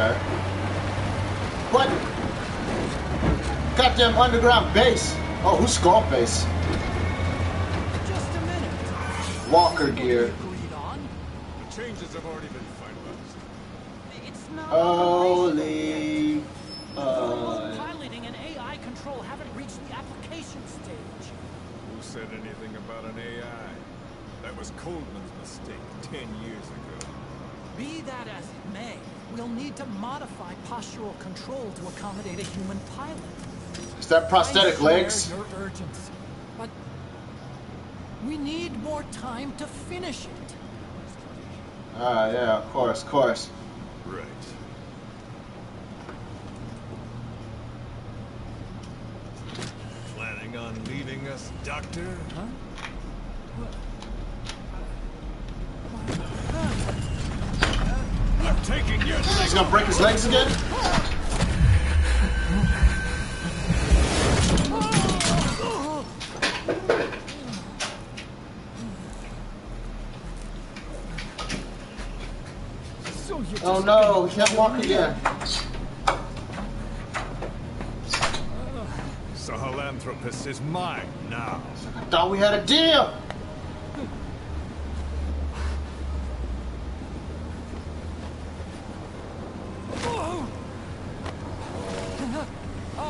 Okay. What? Goddamn underground base. Oh, who's Skull Face? Just a minute. Walker gear. Changes have already been finalized. It's not Holy. Uh, piloting and AI control haven't reached the application stage. Who said anything about an AI? That was Coldman's mistake ten years ago. Be that as it may, we'll need to modify postural control to accommodate a human pilot. is that prosthetic I share legs? Your urgency, but we need more time to finish it. Ah, yeah, of course, of course. Right. Planning on leaving us, Doctor? Huh? I'm taking your He's gonna break his legs again? Oh no, he can't walk again. Uh, Sahelanthropus is mine now. I thought we had a deal.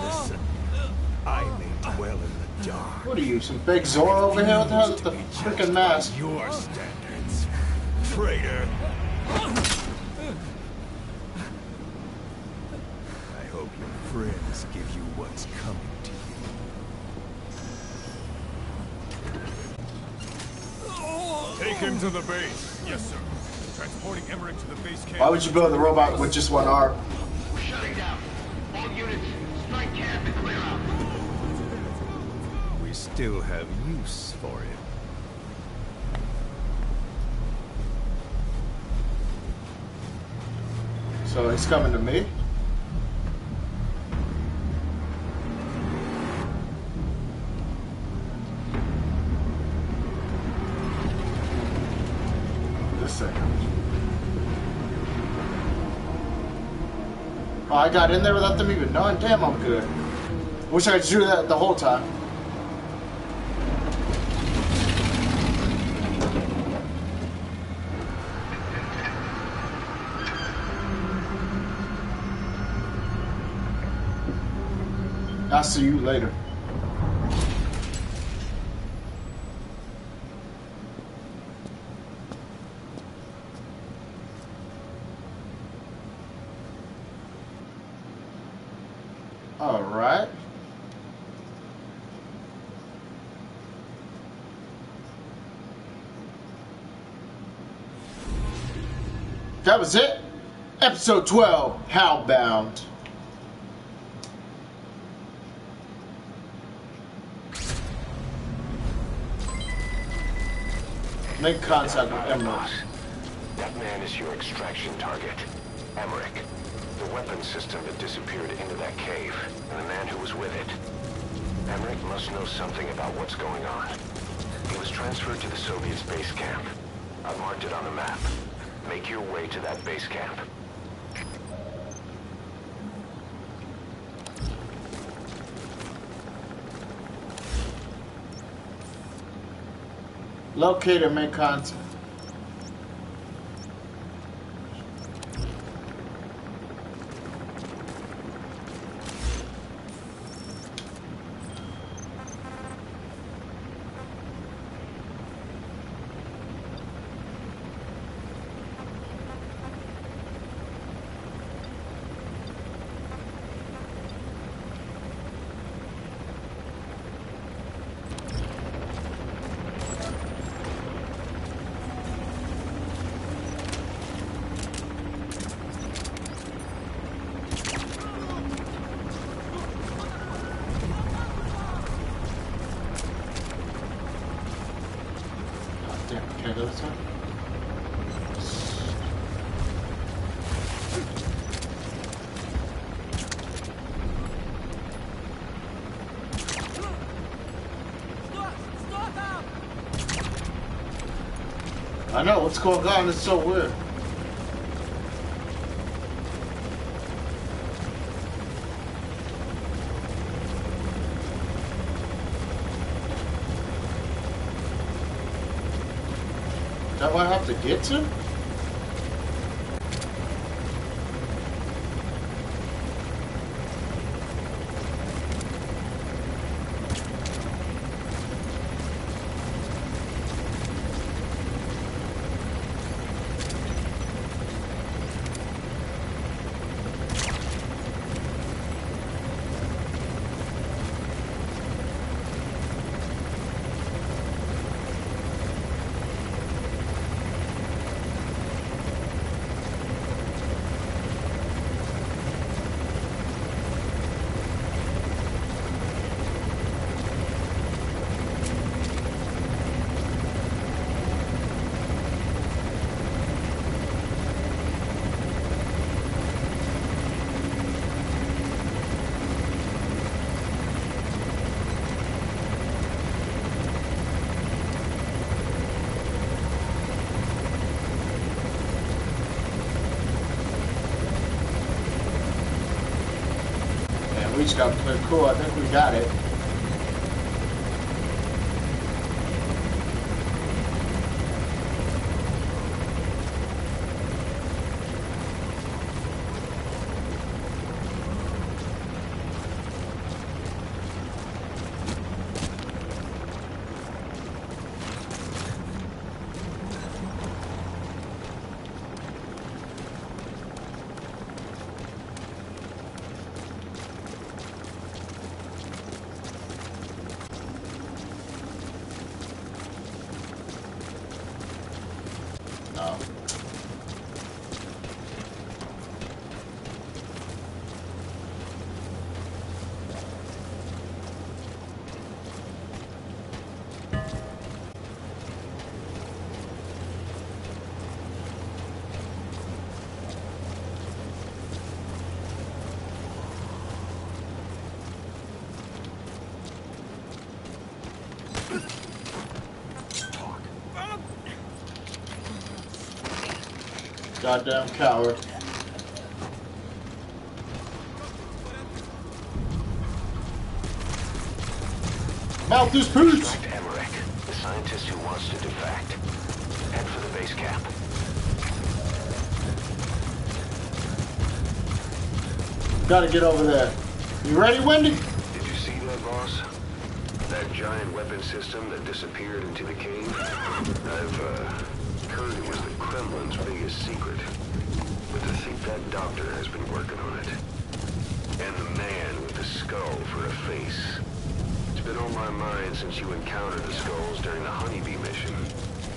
Listen, I may dwell in the dark. What are you, some fake Zorro over here? What the hell is the freaking mask? Your standards, traitor. I hope your friends give you what's coming to you. Take him to the base. Yes, sir. Transporting Emmerich to the base camp. Why would you build a robot with just one arm? We're shutting down. All units, strike camp and clear out. We still have use for him. So he's coming to me? Second. Oh, I got in there without them even knowing. Damn, I'm good. Wish I could do that the whole time. I'll see you later. All right. That was it. Episode 12, Hellbound. Make contact with. Boss, that man is your extraction target. Emmerich. The weapon system that disappeared into that cave, and the man who was with it. Emmerich must know something about what's going on. He was transferred to the Soviet base camp. I've marked it on the map. Make your way to that base camp. Locate and make contact. Oh, damn, can I go this way? I know, what's going on? It's so weird. That what I have to get to? Man, we just got clear cool. Goddamn coward. Malthus Pooch! Extract Emmerich, the scientist who wants to defect. Head for the base camp. Gotta get over there. You ready, Wendy? Did you see that, boss? That giant weapon system that disappeared into the cave? I've, uh, heard it was the Kremlin's biggest secret. But to think that doctor has been working on it. And the man with the skull for a face. It's been on my mind since you encountered the skulls during the honeybee mission.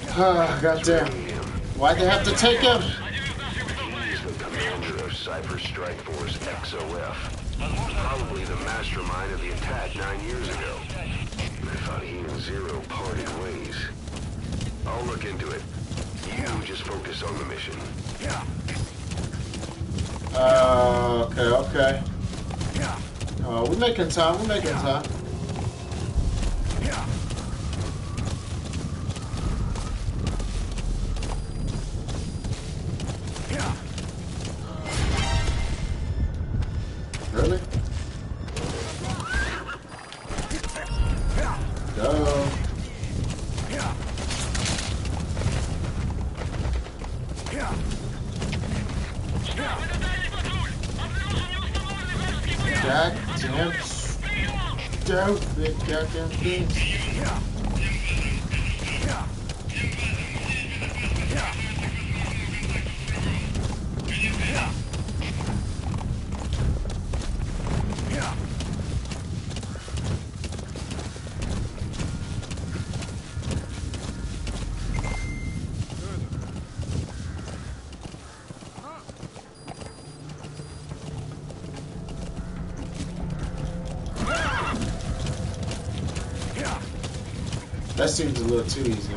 Ah, goddamn. Why'd they have to take him? He's the commander of Cipher Strike Force XOF. Probably the mastermind of the attack nine years ago. I thought he and Zero parted ways. I'll look into it. You just focus on the mission. Yeah. Uh, okay, okay. Uh, we're making time, we're making time. Stupid goddamn things. That seems a little too easy,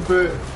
stupid.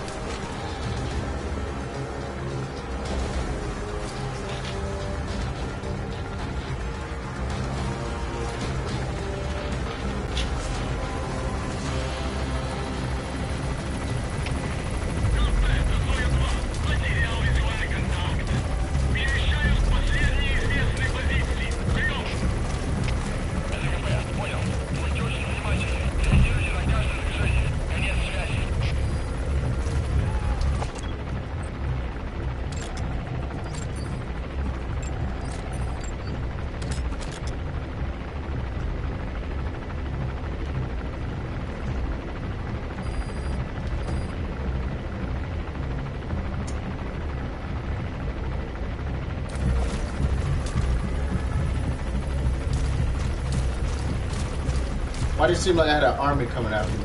Why did it seem like I had an army coming after me?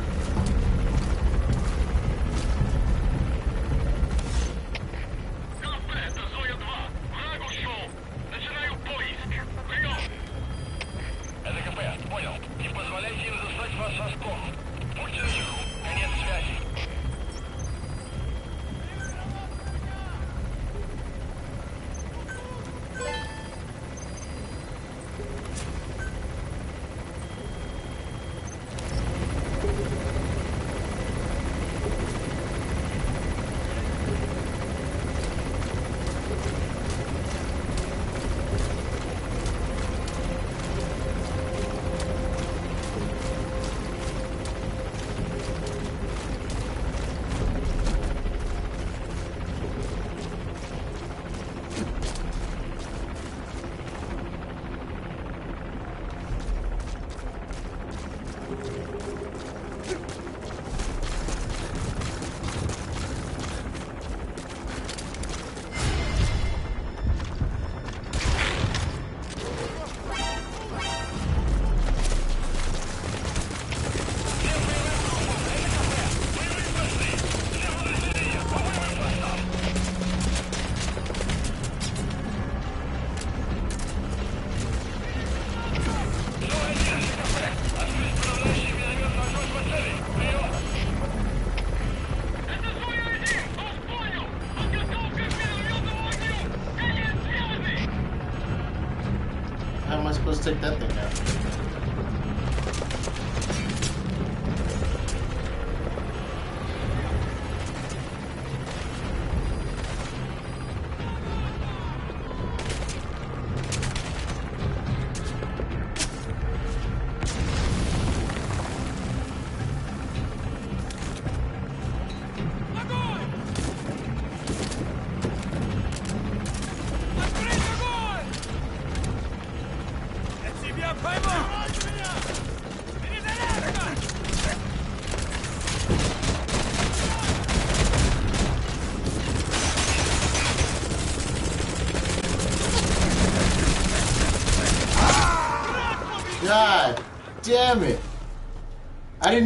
How am I supposed to take that thing out?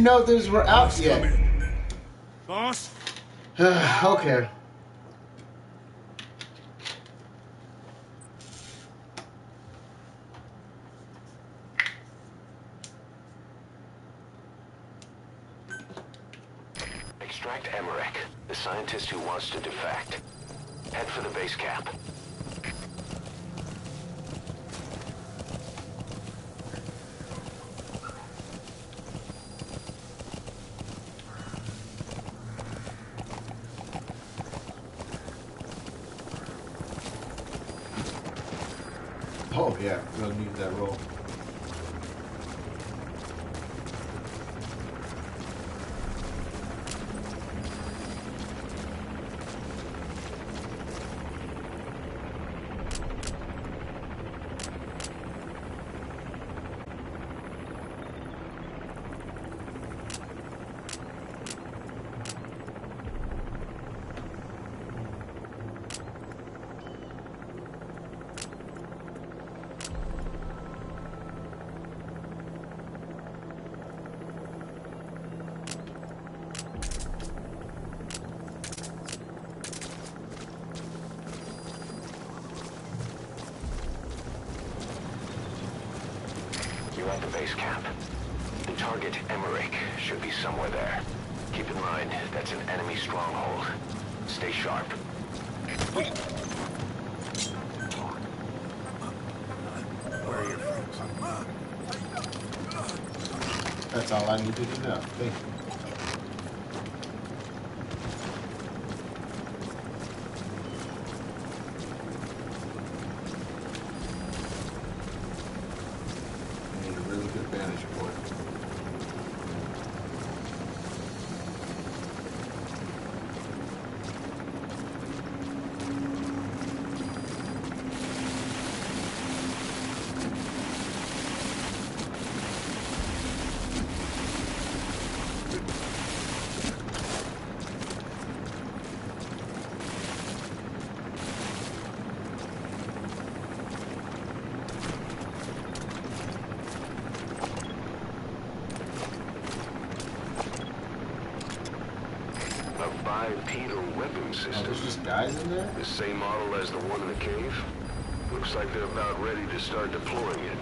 Know those were out yet. Boss? okay. Extract Emmerich, the scientist who wants to defect. Head for the base cap. Target, Emmerich, should be somewhere there. Keep in mind, that's an enemy stronghold. Stay sharp. Where are your friends? That's all I needed to know. Thank you. Bipedal weapon Oh, there's just guys in there? The same model as the one in the cave? Looks like they're about ready to start deploying it.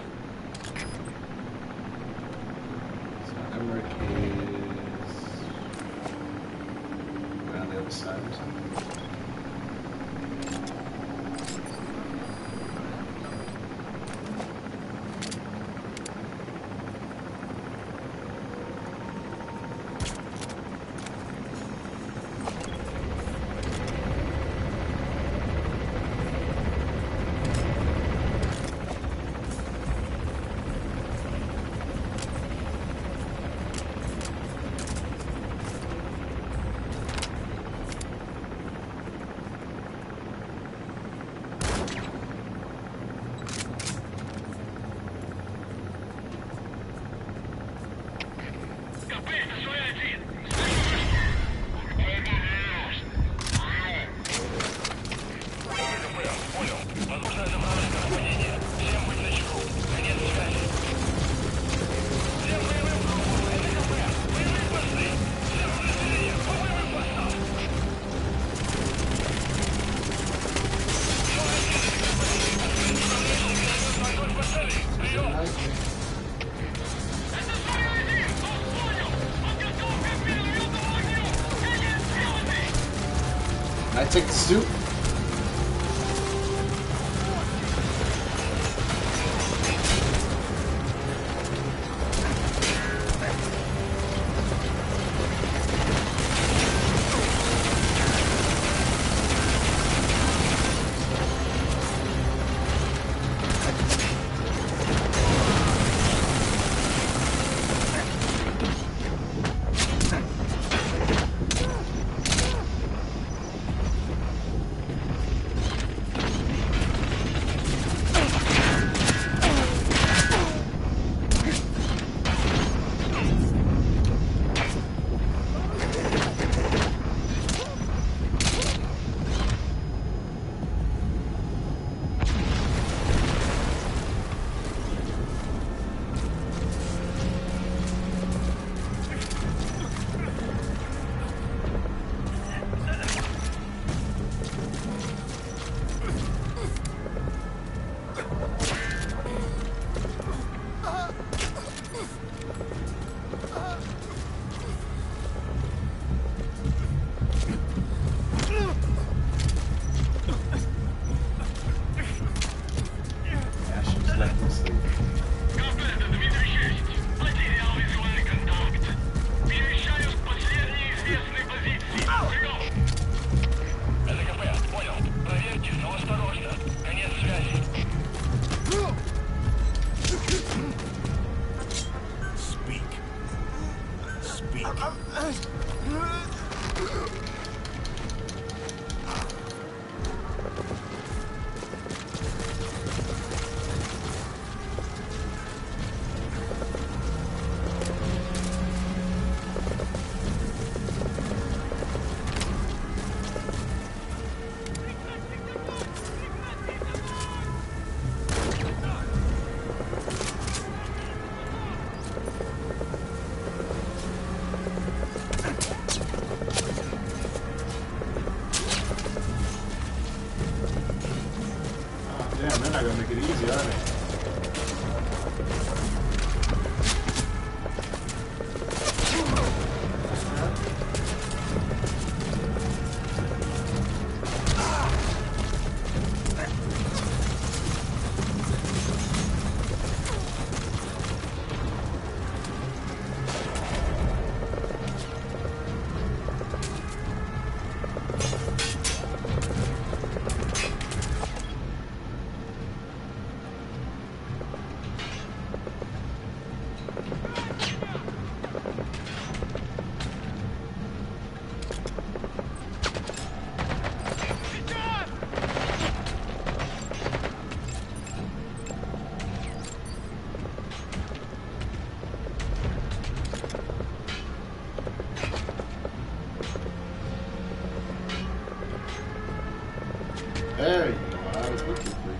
There you go. I was looking for you.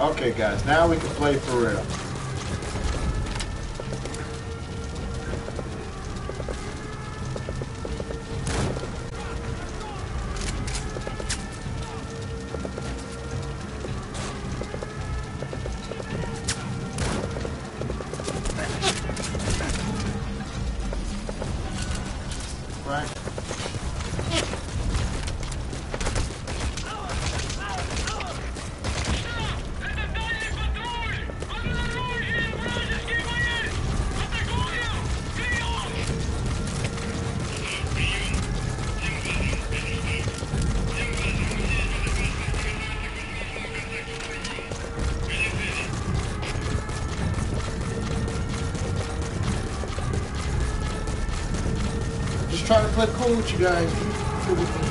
Okay guys, now we can play for real. To play cool you guys.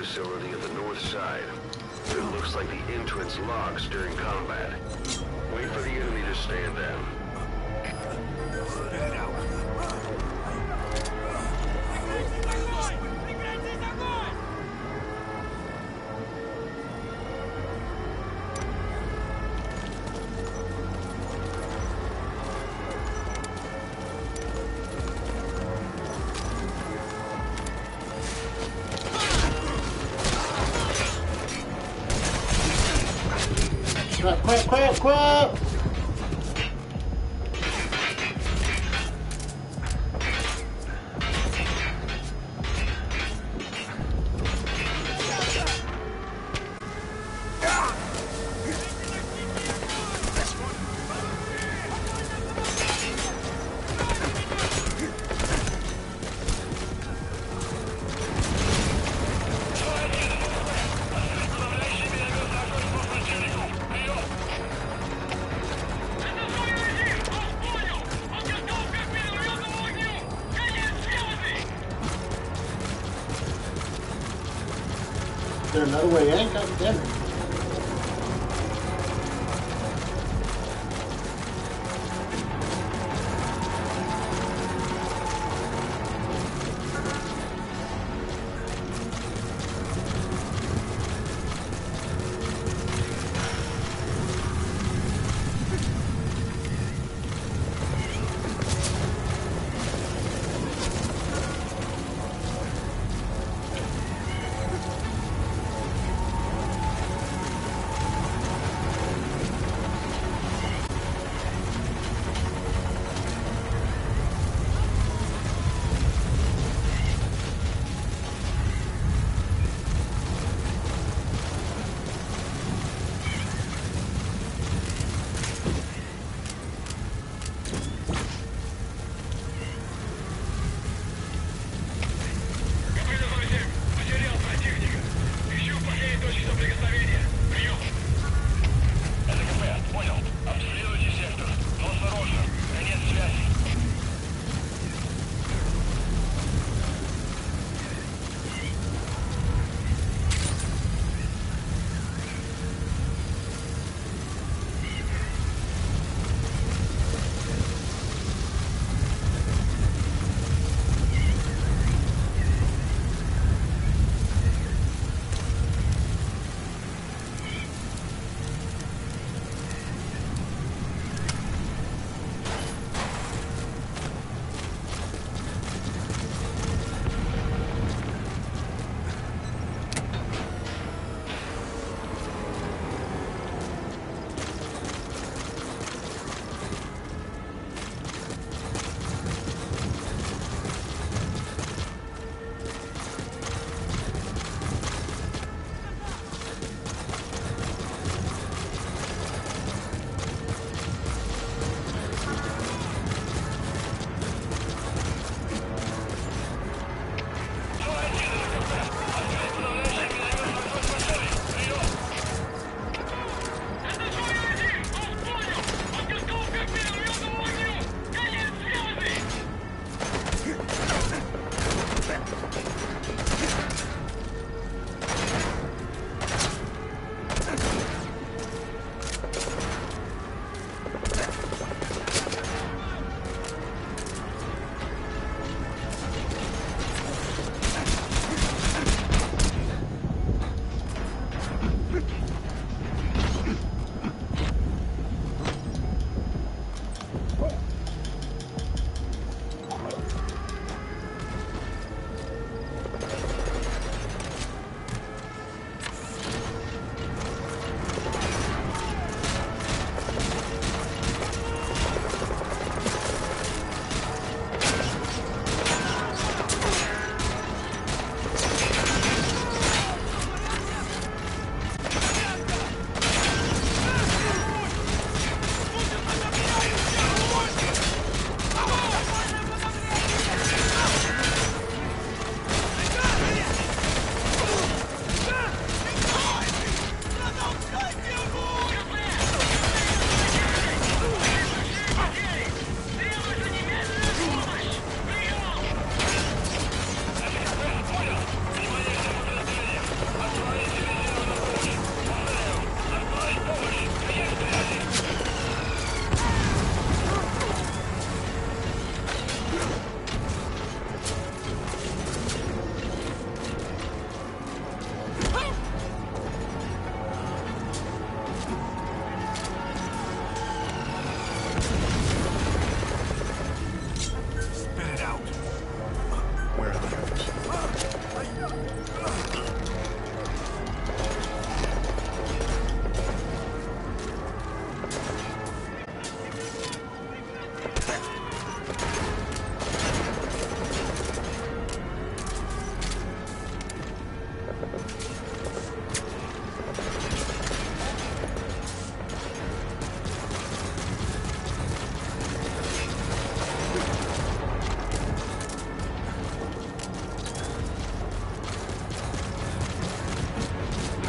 Facility at the north side. It looks like the entrance locks during combat. Wait for the enemy to stand down. other way in.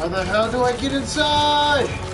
How the hell do I get inside?